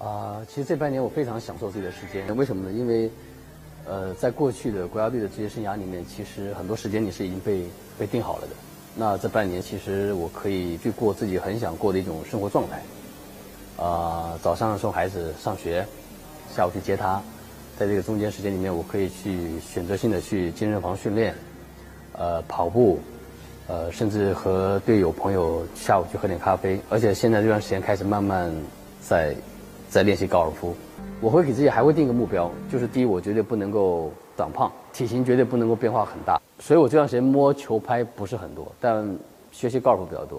啊，其实这半年我非常享受自己的时间，为什么呢？因为，呃，在过去的国家队的职业生涯里面，其实很多时间你是已经被被定好了的。那这半年，其实我可以去过自己很想过的一种生活状态。啊，早上送孩子上学，下午去接他，在这个中间时间里面，我可以去选择性的去健身房训练，呃，跑步，呃，甚至和队友朋友下午去喝点咖啡。而且现在这段时间开始慢慢在在练习高尔夫。我会给自己还会定一个目标，就是第一，我绝对不能够长胖，体型绝对不能够变化很大。所以我这段时间摸球拍不是很多，但学习高尔夫比较多。